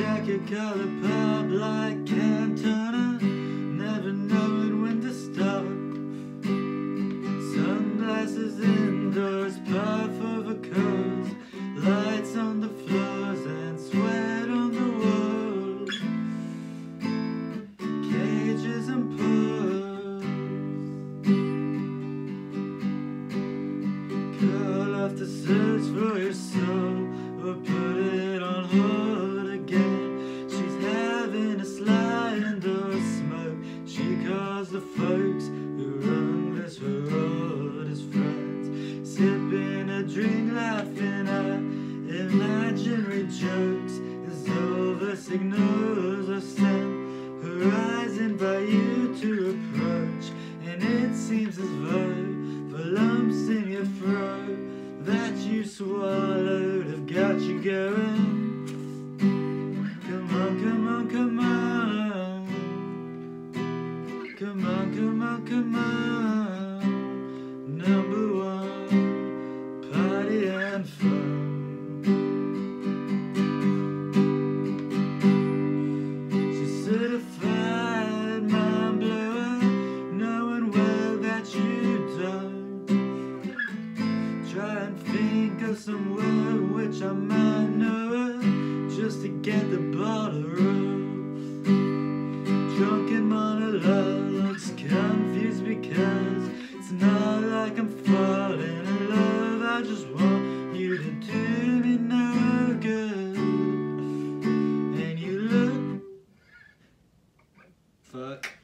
a color pop like Cantona. Never knowing when to stop. Sunglasses indoors, puff of a coat. Lights on the floors and sweat on the walls. Cages and pools. Call off the search for your laughing at imaginary jokes. As though the signals are sent Horizon by you to approach. And it seems as though the lumps in your throat That you swallowed have got you going. Come on, come on, come on. Come on, come on, come on somewhere which I might know just to get the bottle off. Drunken monologue looks confused because it's not like I'm falling in love. I just want you to do me no good. And you look. Fuck.